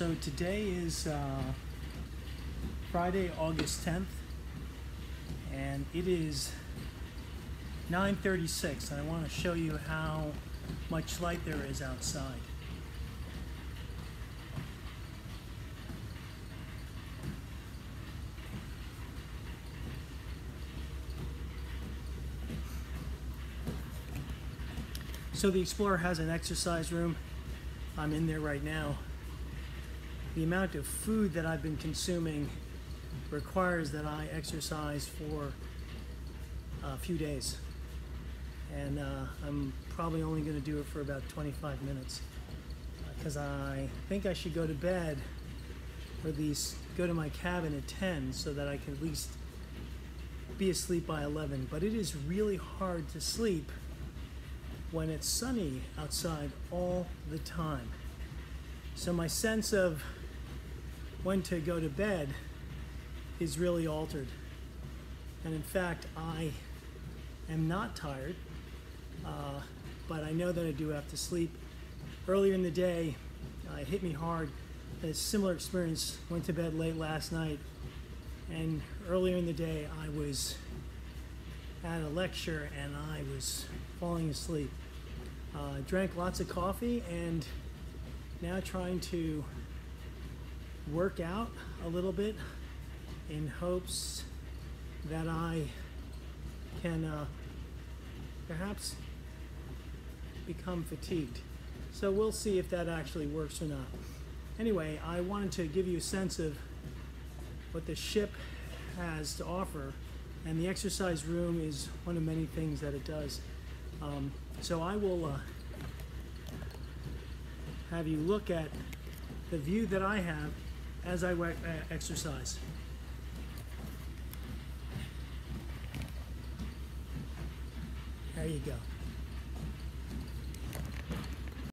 So today is uh, Friday, August 10th, and it is 9:36. And I want to show you how much light there is outside. So the Explorer has an exercise room. I'm in there right now. The amount of food that I've been consuming requires that I exercise for a few days. And uh, I'm probably only going to do it for about 25 minutes because I think I should go to bed or at least go to my cabin at 10 so that I can at least be asleep by 11. But it is really hard to sleep when it's sunny outside all the time. So my sense of when to go to bed is really altered. And in fact, I am not tired, uh, but I know that I do have to sleep. Earlier in the day, uh, it hit me hard. A similar experience. Went to bed late last night, and earlier in the day, I was at a lecture and I was falling asleep. Uh, drank lots of coffee and now trying to work out a little bit in hopes that I can uh, perhaps become fatigued. So we'll see if that actually works or not. Anyway, I wanted to give you a sense of what the ship has to offer, and the exercise room is one of many things that it does. Um, so I will uh, have you look at the view that I have as I uh, exercise. There you go.